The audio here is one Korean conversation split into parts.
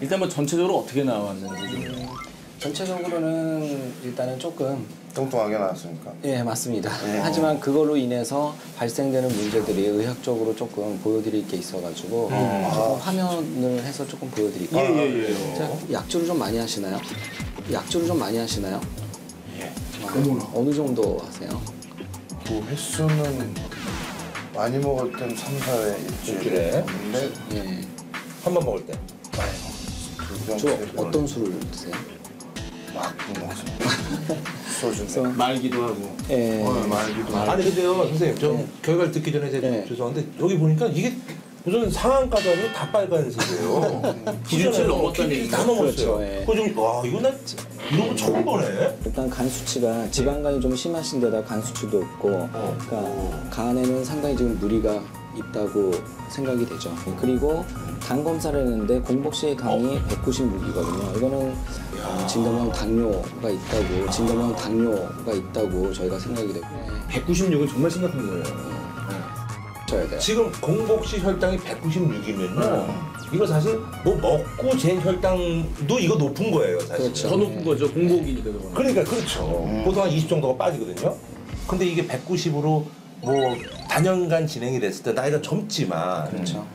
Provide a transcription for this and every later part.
일단 뭐 전체적으로 어떻게 나왔는지 좀. 전체적으로는 일단은 조금 뚱뚱하게 나왔으니까. 예 맞습니다. 하지만 그걸로 인해서 발생되는 문제들이 의학적으로 조금 보여드릴 게 있어가지고 조금 화면을 해서 조금 보여드릴게요. 예, 예. 자, 약주를 좀 많이 하시나요? 약주를 좀 많이 하시나요? 예. 어, 어느 정도 하세요? 그 횟수는 많이 먹을 땐 3, 4회 일주일에. 일주일에? 예. 한 번 먹을 때. 두저 병, 어떤 술을 드세요? 막. 소주. 말기도 하고. 예. 어, 말기도 하고. 아니 근데요 선생님 저 네. 결과를 듣기 전에 제가 네. 죄송한데 여기 보니까 이게 무슨 상한가잖아요 다 빨간색이에요 기준치를 넘었다는 얘기죠. 다 넘었어요 그렇죠, 예. 그거 좀, 와 이거 나 이런 거 처음 보네 일단 간 수치가 지방간이 좀 심하신 데다 간 수치도 없고 어. 그러니까 간에는 상당히 지금 무리가 있다고 생각이 되죠. 그리고 간 검사를 했는데 공복시의 당이 196이거든요. 이거는 어, 진단명 당뇨가 있다고 진단명 당뇨가 있다고 저희가 생각이 되고 196은 정말 심각한 거예요. 쳐야 돼요. 지금 공복시 혈당이 196이면요 이거 사실 뭐 먹고 잰 혈당도 이거 높은 거예요 사실 그렇죠. 더 높은 거죠. 공복이니까 그거는. 그러니까 그렇죠 보통 한 20 정도가 빠지거든요 근데 이게 190으로 뭐 단연간 진행이 됐을 때 나이가 젊지만 그렇죠.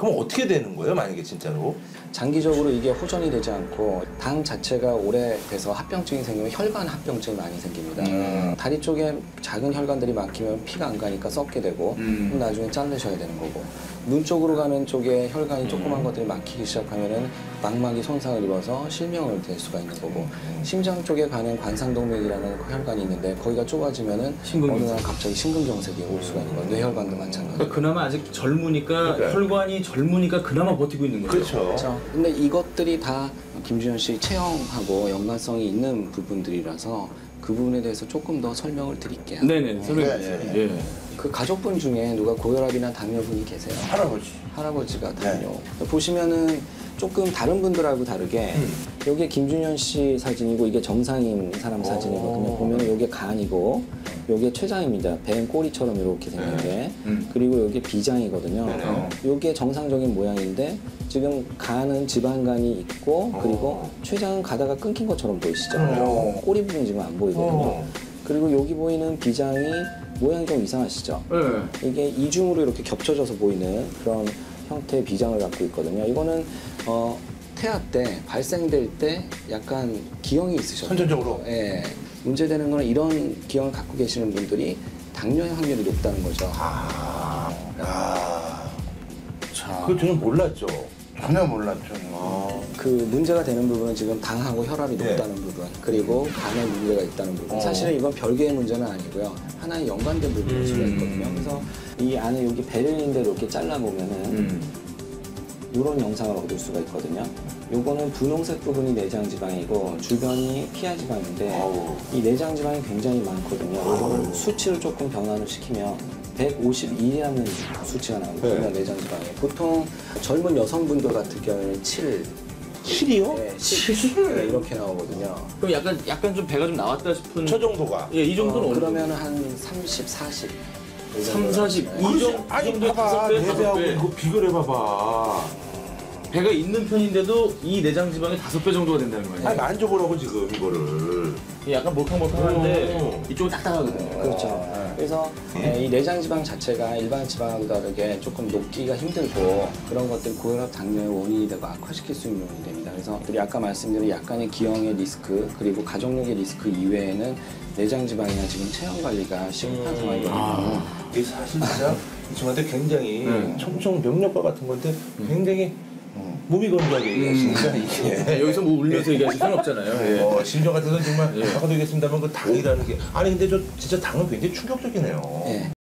그럼 어떻게 되는 거예요 만약에 진짜로 장기적으로 이게 호전이 되지 않고 당 자체가 오래돼서 합병증이 생기면 혈관 합병증이 많이 생깁니다. 음. 다리 쪽에 작은 혈관들이 막히면 피가 안 가니까 썩게 되고 음. 그럼 나중에 자르셔야 되는 거고 눈 쪽으로 가는 쪽에 혈관이 조그만 것들이 막히기 시작하면은 망막이 손상을 입어서 실명을 될 수가 있는 거고 심장 쪽에 가는 관상동맥이라는 그 혈관이 있는데 거기가 좁아지면은. 어느 날 갑자기 심근경색이 올 수가 있는 거예요. 뇌혈관도 마찬가지. 그러니까 그나마 아직 젊으니까 그러니까요. 혈관이 젊으니까 그나마 버티고 있는 거죠. 그렇죠 그렇죠. 근데 이것들이 다 김주현 씨 체형하고 연관성이 있는 부분들이라서 그 부분에 대해서 조금 더 설명을 드릴게요. 네네. 설명해 네, 주세요. 네. 예. 그 가족분 중에 누가 고혈압이나 당뇨분이 계세요? 할아버지. 할아버지가 당뇨. 보시면은 조금 다른 분들하고 다르게 이게 김준현 씨 사진이고 이게 정상인 사람 사진이거든요. 보면 이게 간이고 이게 췌장입니다. 뱀 꼬리처럼 이렇게 생긴 게 그리고 이게 비장이거든요. 네네. 이게 정상적인 모양인데 지금 간은 지방간이 있고 그리고 췌장은 가다가 끊긴 것처럼 보이시죠? 어. 꼬리 부분 지금 안 보이거든요. 어. 그리고 여기 보이는 비장이 모양이 좀 이상하시죠? 예. 이게 이중으로 이렇게 겹쳐져서 보이는 그런 형태의 비장을 갖고 있거든요. 이거는 어, 태아 때 발생될 때 약간 기형이 있으셨어요. 선천적으로? 예. 문제되는 거는 이런 기형을 갖고 계시는 분들이 당뇨의 확률이 높다는 거죠. 아, 야, 자, 그거 저는 몰랐죠. 전혀 몰랐죠. 그 문제가 되는 부분은 지금 당하고 혈압이 네. 높다는 부분, 그리고 간에 문제가 있다는 부분. 어. 사실은 이건 별개의 문제는 아니고요. 하나의 연관된 부분일 수가 음. 있거든요. 그래서 이 안에 여기 있는데 이렇게 잘라보면은 음. 이런 영상을 얻을 수가 있거든요. 요거는 분홍색 부분이 내장 지방이고 주변이 피하 지방인데 아우. 이 내장 지방이 굉장히 많거든요. 요거는 수치를 조금 변화를 시키면 151이라는 수치가 나오거든요. 네. 내장 지방이. 보통 젊은 여성분들 같은 경우에는 7, 7이요? 네, 7 네, 이렇게 나오거든요. 그럼 약간 약간 좀 배가 좀 나왔다 싶은. 저 정도가. 예, 이 정도는 어, 어느 그러면 한 30, 40. 이 3, 정도 40. 나와요. 이. 정도 아니 정도 봐봐 다섯 배, 내 다섯 배하고 배. 이거 비교해봐봐. 배가 있는 편인데도 이 내장 지방이 다섯 배 정도가 된다는 거예요. 아니 만져보라고 지금 이거를. 약간 몰캉몰캉한데 어. 이쪽은 딱딱하거든요. 그렇죠. 그래서 예, 이 내장 지방 자체가 일반 지방하고 다르게 조금 녹기가 힘들고 그런 것들이 고혈압 당뇨의 원인이 되고 악화시킬 수 있는 요인이 됩니다. 그래서 우리 아까 말씀드린 약간의 기형의 리스크 그리고 가족력의 리스크 이외에는 내장 지방이나 지금 체형 관리가 시급한 상황이거든요. 이게 사실 진짜 이 친구한테 굉장히 네. 청청 명력과 같은 건데 굉장히 몸이 건조하게 얘기하시니까 이게. 네, 여기서 뭐 울면서 얘기하실 수는 없잖아요. 예. 어, 심정 같아서 정말 예. 아까도 얘기했습니다만 그 당이라는 게 아니 근데 저 진짜 당은 굉장히 충격적이네요. 예.